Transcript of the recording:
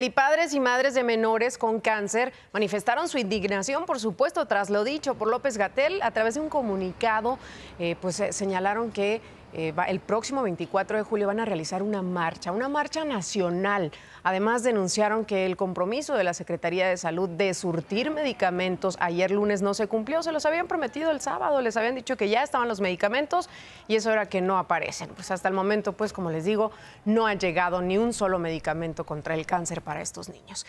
Y padres y madres de menores con cáncer manifestaron su indignación, por supuesto, tras lo dicho por López Gatel. A través de un comunicado, eh, pues eh, señalaron que eh, el próximo 24 de julio van a realizar una marcha, una marcha nacional. Además, denunciaron que el compromiso de la Secretaría de Salud de surtir medicamentos ayer lunes no se cumplió. Se los habían prometido el sábado, les habían dicho que ya estaban los medicamentos y eso era que no aparecen. Pues hasta el momento, pues como les digo, no ha llegado ni un solo medicamento contra el cáncer para estos niños.